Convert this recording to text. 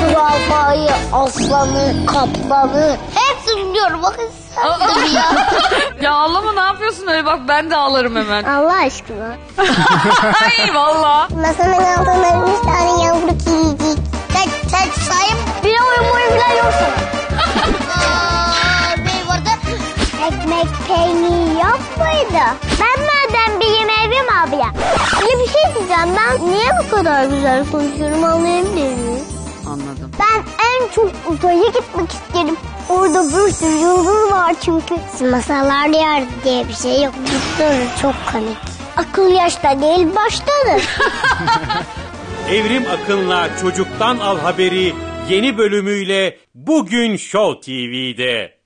Zürafayı, aslanı, kaplanı hepsini biliyorum. Bakın sen ya. Ya ağlama ne yapıyorsun öyle bak ben de ağlarım hemen. Allah aşkına. Ay valla. Masanın altında üç tane yavru kedicik. Sen, sen sayın bir oyun boyu falan yok sana. Aa? Ekmek peynir yok muydu? Ben Bir şey diyeceğim ben niye bu kadar güzel konuşuyorum anlayabilir miyim? Anladım. Ben en çok uzaya gitmek isterim. Orada bir sürü yıldız var çünkü. Masallar diyar diye bir şey yok. Dur çok komik. Akıl yaşta değil baştadır. Evrim Akın'la Çocuktan Al Haberi yeni bölümüyle bugün Show TV'de.